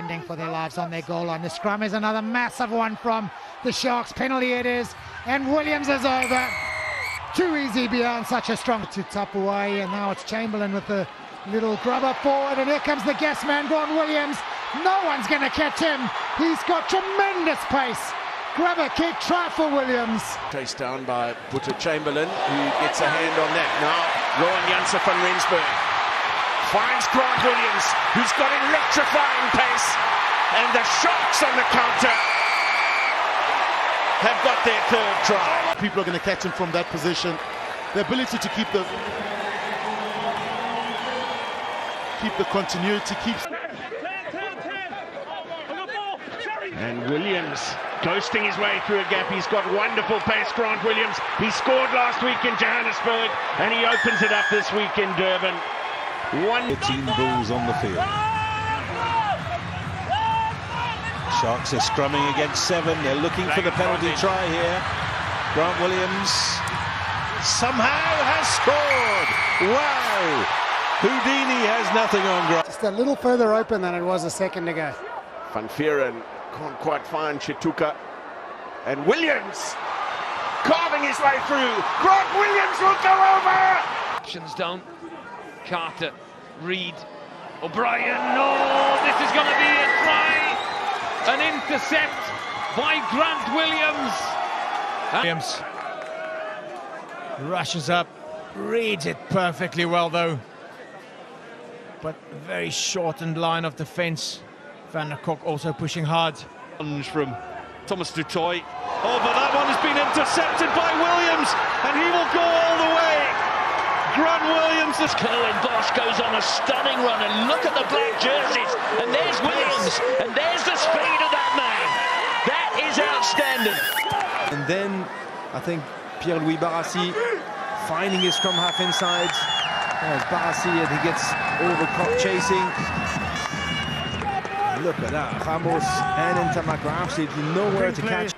defending for their lives on their goal line. The scrum is another massive one from the Sharks. Penalty it is, and Williams is over. Too easy beyond such a strong to away, and now it's Chamberlain with the little grubber forward, and here comes the guest man, Grant Williams. No one's going to catch him. He's got tremendous pace. Grubber kick, try for Williams. Chased down by Boeta Chamberlain, who gets a hand on that. Now, Rohan Janse van Rensburg finds Grant Williams, who's got electrifying pace, and the Sharks on the counter have got their third try. People are going to catch him from that position. The ability to keep the keep the continuity, keep. And Williams ghosting his way through a gap. He's got wonderful pace, Grant Williams. He scored last week in Johannesburg, and he opens it up this week in Durban. One team Bulls on the field. Sharks are scrumming against seven. They're looking for the penalty try here. Grant Williams somehow has scored. Wow! Houdini has nothing on Grant. Just a little further open than it was a second ago. Van Vieren can't quite find Tshituka. And Williams carving his way through. Grant Williams will go over! Options down. Carter, Reid, O'Brien. No, this is going to be a try. An intercept by Grant Williams. Williams rushes up, reads it perfectly well though. But very shortened line of defence. Van der Kok also pushing hard. from Thomas du Toit. Oh, but that one has been intercepted by Williams, and he will go all the way. Grant Williams is Curwin Bosch goes on a stunning run, and look at the black jerseys. And there's Williams, and there's the speed of that man. That is outstanding. And then I think Pierre-Louis Barassi finding his scrum half inside. There's Barassi and he gets over caught chasing. Look at that. Ramos and Ntamakwa absolutely nowhere to catch.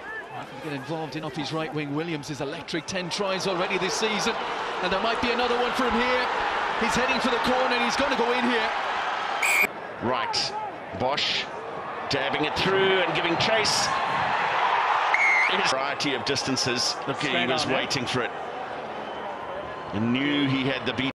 Get involved in off his right wing. Williams is electric. 10 tries already this season. And there might be another one for him here. He's heading for the corner and he's going to go in here. Right. Bosch dabbing it through and giving chase. In a variety of distances. Look, he was waiting for it. And knew he had the beat.